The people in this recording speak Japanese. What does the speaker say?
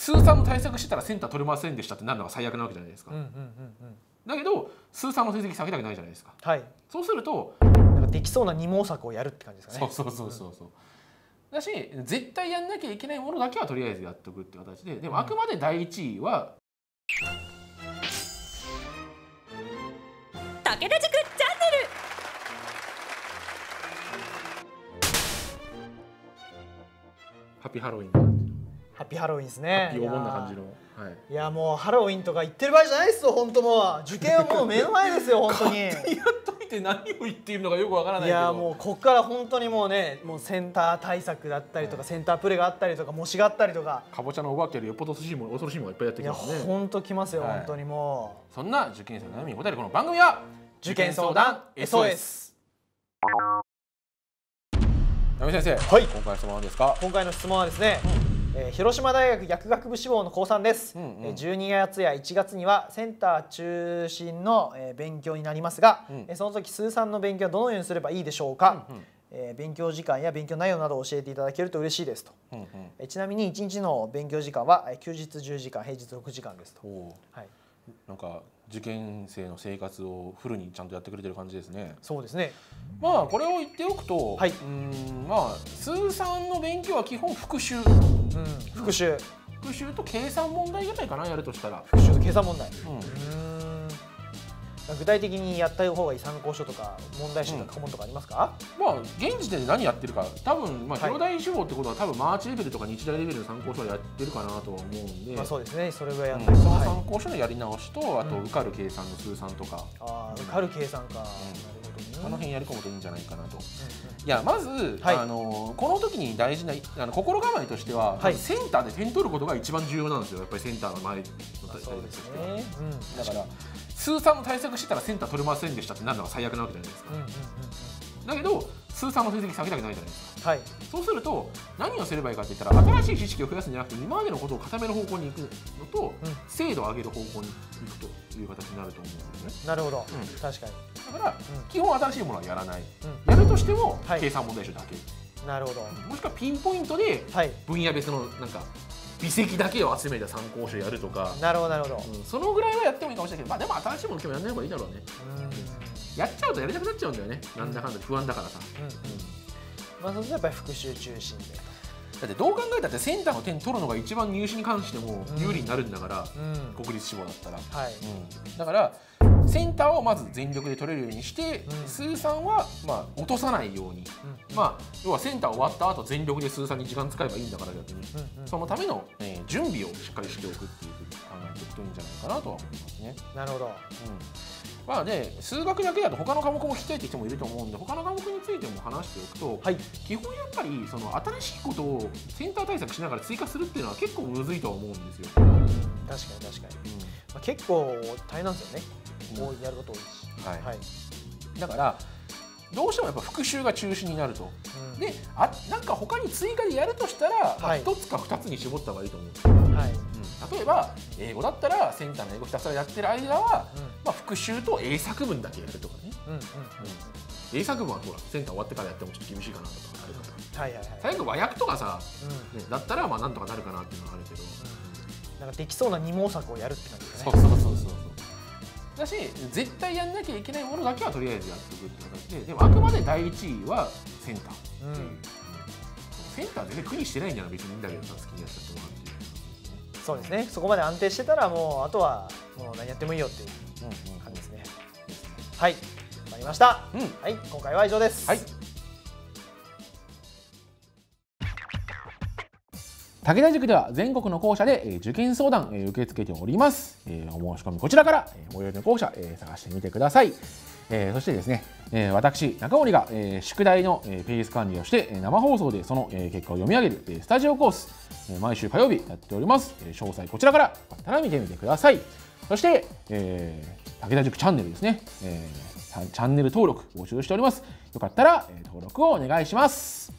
スーさんの対策してたらセンター取れませんでしたってなるのが最悪なわけじゃないですか、うんうんうんうん。だけどスーさんの成績下げたくないじゃないですか。はい。そうすると、なんかできそうな二毛作をやるって感じですかね。そうそうそうそうそう。だし絶対やんなきゃいけないものだけはとりあえずやっとくって形ででもあくまで第一位は武田塾チャンネル。ハッピーハロウィンハハッピーハロウィンですね。ッピーお盆な感じの。はい。いやもうハロウィンとか言ってる場合じゃないですよ本当もう。受験はもう目の前ですよ本当に。やっといて何を言っているのかよくわからないいやもうここから本当にもうねもうセンター対策だったりとか、はい。センタープレーがあったりとか模試があったりとか。かぼちゃのお化けよりよっぽど恐ろしいもの恐ろしいものがいっぱいやってきますね。本当きますよ、はい。本当にもそんな受験生の悩みに答えるこの番組はう受験相談 SOS 山先生はい。今回の質問は何ですか？今回の質問はですね、えー広島大学薬学部志望の高3です、うんうん。えー12月や1月にはセンター中心の、えー勉強になりますが、うん。えーその時数三の勉強はどのようにすればいいでしょうか、うんうん。えー勉強時間や勉強内容などを教えていただけると嬉しいですと、うんうん。えーちなみに1日の勉強時間はえー休日10時間平日6時間ですと、はい、なんか受験生の生活をフルにちゃんとやってくれてる感じですね。そうですね。まあこれを言っておくと、はい。うーんまあ数三の勉強は基本復習。うん復習。復習と計算問題ぐらいかなやるとしたら、復習と計算問題。うん。うーん具体的にやった方がいい参考書とか問題集とか過問とかありますか、まあ現時点で何やってるか多分まあはい。広大志望ってことは多分マーチレベルとか日大レベルの参考書はやってるかなとは思うんで、まあそうですね。それぐらいやうん。その参考書のやり直しとあとうん受かる計算の数算とか、ああ受かる計算か、なるほどね。この辺やり込むといいんじゃないかなと。ういやまず、はい。あのこの時に大事なあの心構えとしては、はい。センターで点取ることが一番重要なんですよ。やっぱりセンターの前のん対策としては。ね、うん、だから数三の対策してたらセンター取れませんでしたってなるのが最悪なわけじゃないですか。うんうんうんだけど数三の成績下げたくないじゃないですか。はい。そうすると何をすればいいかって言ったら新しい知識を増やすんじゃなくて今までのことを固める方向に行くのと、うん。精度を上げる方向に行くという形になると思うんですよね。なるほど、うん。確かに、だから、基本新しいものはやらない。うん。やるとしても、はい。計算問題集だけ。なるほど。もしくはピンポイントではい。分野別のなんか微積だけを集めた参考書やるとか、なるほどなるほど。うんそのぐらいはやってもいいかもしれないけど、まあ、でも新しいもの今日やんない方がいいだろうね。うんやっちゃうとやりたくなっちゃうんだよね、なんだかんだ不安だからさ、うんうん。まあそうするとやっぱり復習中心で。だってどう考えたってセンターの点取るのが一番入試に関しても有利になるんだから、うん国立志望だったら、はいうんだからセンターをまず全力で取れるようにして、うん。数三はまあ落とさないように、うん。まあ要はセンター終わった後全力で数三に時間使えばいいんだから逆に、うん。うん。そのための、えー準備をしっかりしておくっていうふうに考えておくといいんじゃないかなとは思いますね。なるほど。うん。まあで数学だけだと他の科目も聞きたいって人もいると思うんで他の科目についても話しておくと、はい。基本やっぱりその新しいことをセンター対策しながら追加するっていうのは結構むずいとは思うんですよ。確かに確かに、うまあ、結構大変なんですよね、うん。こうやること多いし。んはい。はい、だからどうしてもやっぱ復習が中心になると。うん。であなんか他に追加でやるとしたら、まあはい。1つか2つに絞った方がいいと思う。はい。例えば英語だったらセンターの英語ひたすらやってる間は、うん。まあ、復習と英作文だけやるとかね。うんうん英作文はほらセンター終わってからやってもちょっと厳しいかなとかあるから。はいはいはい、最後和訳とかさ、うん。ね、だったらまあなんとかなるかなっていうのはあるけど、なんかできそうな二毛作をやるって感じでね。うそうそうそうそうだし絶対やんなきゃいけないものだけはとりあえずやっておくって形ででもあくまで第一位はセンター、うん。うんセンター全然苦にしてないんじゃない別にいいんだけどさ好きにやっちゃってもらうっていう。そうですね。そこまで安定してたらもうあとはもう何やってもいいよっていううんうん感じですね。はい。わかりました。うん。はい。今回は以上です。はい武田塾では全国の校舎でえ受験相談え受け付けております、えお申し込みこちらからえ最寄りの校舎え探してみてください、えそしてですね、え私中森がえ宿題のえペース管理をしてえ生放送でそのえ結果を読み上げるえスタジオコースえ毎週火曜日やっております。え詳細こちらからよかったら見てみてください。そして、えー武田塾チャンネルですね、えーチャンネル登録募集しております。よかったら、え登録をお願いします。